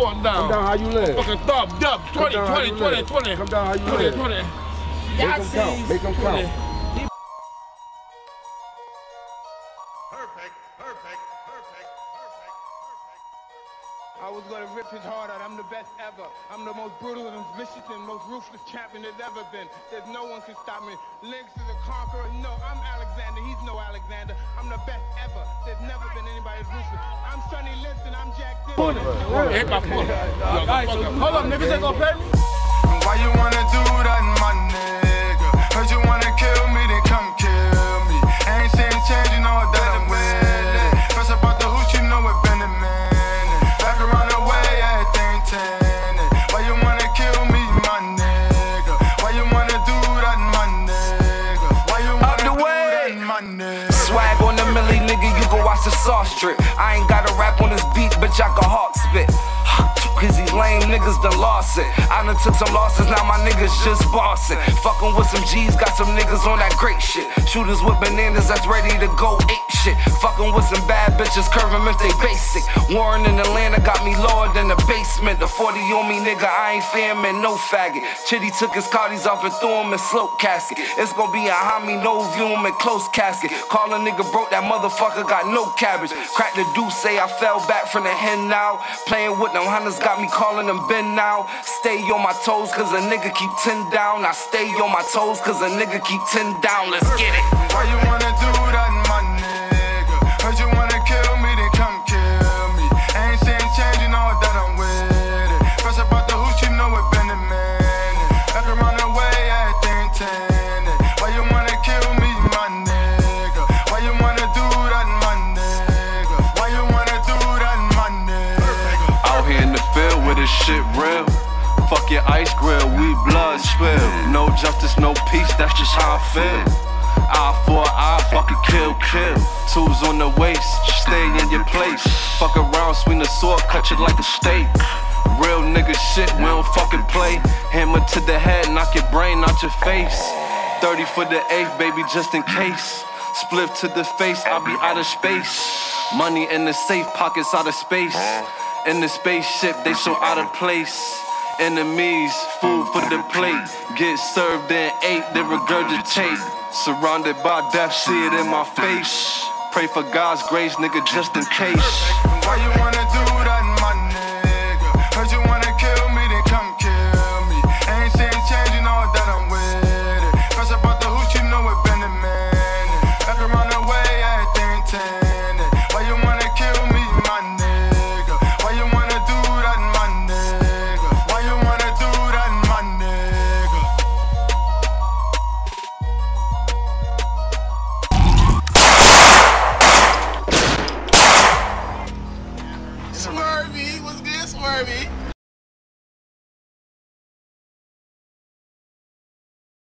going down. Come down how you live. Fucking thumb, dub, 20, 20, 20, 20. Come down how you 20, live. 20. Make them count. Make them count. I was gonna rip his heart out. I'm the best ever. I'm the most brutal and vicious and most ruthless champion there's ever been. There's no one can stop me. Lennox is a conqueror. No, I'm Alexander. He's no Alexander. I'm the best ever. There's never been anybody as ruthless. I'm Sonny Liston. I'm Jack Dempsey. Hit my foot. Hold up, niggas ain't gonna pay me. Why you wanna do that, my sauce drip. I ain't got a rap on this beat, bitch, I can hawk spit. Cause these lame niggas done lost it. I done took some losses, now my niggas just bossing. Fucking with some G's, got some niggas on that great shit. Shooters with bananas that's ready to go ape shit. Fucking with some bad bitches, curve if they basic. Warren in Atlanta got me lower than the basement. The 40 on me, nigga, I ain't famming, no faggot. Chitty took his cardies off and threw him in slope casket. It's gonna be a homie, no view him in close casket. Call a nigga broke, that motherfucker got no cabbage. Crack the deuce, say I fell back from the hen now. Playing with them hunters got me calling them Ben now. Stay on my toes, cause a nigga keep 10 down. I stay on my toes, cause a nigga keep 10 down. Let's get it. Why you wanna do this shit real. Fuck your ice grill, we blood spill. No justice, no peace, that's just how I feel. Eye for eye, fuck it, kill, kill. Tools on the waist, stay in your place. Fuck around, swing the sword, cut you like a steak. Real nigga shit, we don't fucking play. Hammer to the head, knock your brain out your face. 30 for the eighth, baby, just in case. Split to the face, I'll be out of space. Money in the safe, pockets out of space. In the spaceship, they so out of place. Enemies, food for the plate. Get served, and ate, then regurgitate. Surrounded by death, see it in my face. Pray for God's grace, nigga, just in case. Why you wanna Kirby.